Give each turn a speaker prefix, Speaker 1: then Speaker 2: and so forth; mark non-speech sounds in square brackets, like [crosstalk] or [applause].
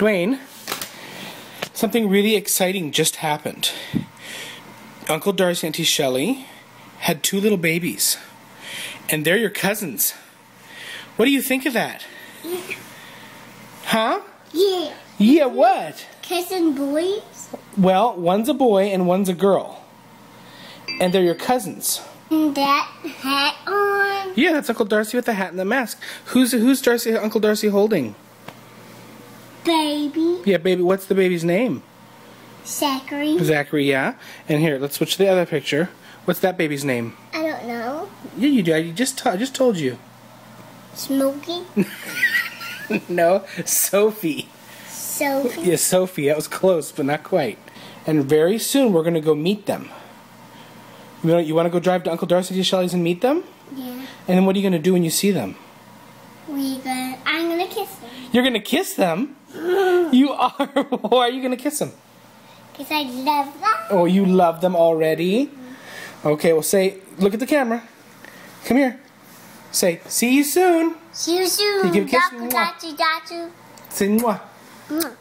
Speaker 1: Dwayne, something really exciting just happened. Uncle Darcy and Auntie Shelly had two little babies, and they're your cousins. What do you think of that? Yeah. Huh?
Speaker 2: Yeah.
Speaker 1: Yeah, what?
Speaker 2: Kissing boys?
Speaker 1: Well, one's a boy and one's a girl. And they're your cousins.
Speaker 2: And that hat on?
Speaker 1: Yeah, that's Uncle Darcy with the hat and the mask. Who's who's Darcy Uncle Darcy holding?
Speaker 2: Baby.
Speaker 1: Yeah, baby, what's the baby's name?
Speaker 2: Zachary.
Speaker 1: Zachary, yeah. And here, let's switch to the other picture. What's that baby's name?
Speaker 2: I don't know.
Speaker 1: Yeah, you do. I just, I just told you.
Speaker 2: Smokey. [laughs]
Speaker 1: no, Sophie.
Speaker 2: Sophie.
Speaker 1: Yeah, Sophie. That was close, but not quite. And very soon we're gonna go meet them. You know, you want to go drive to Uncle Darcy to Shelly's and meet them?
Speaker 2: Yeah.
Speaker 1: And then what are you gonna do when you see them?
Speaker 2: We gonna. I'm gonna kiss them.
Speaker 1: You're gonna kiss them. [laughs] you are. [laughs] Why are you gonna kiss them?
Speaker 2: Cause I love them.
Speaker 1: Oh, you love them already. Okay, well, say, look at the camera. Come here. Say, see you soon.
Speaker 2: See you soon.
Speaker 1: You give a kiss?
Speaker 2: Daku, daku, daku.
Speaker 1: Say, mwah.
Speaker 2: Mwah.